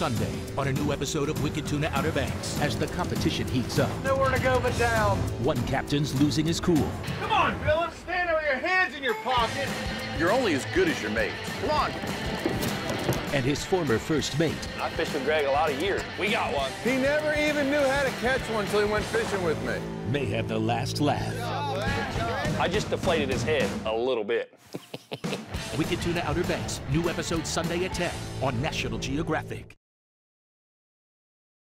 Sunday on a new episode of Wicked Tuna Outer Banks as the competition heats up. Nowhere to go but down. One captain's losing his cool. Come on, Phillips. Stand up! with your hands in your pocket. You're only as good as your mate. Come on. And his former first mate I fished with Greg a lot of years. We got one. He never even knew how to catch one until he went fishing with me. may have the last laugh. I just deflated his head a little bit. Wicked Tuna Outer Banks, new episode Sunday at 10 on National Geographic.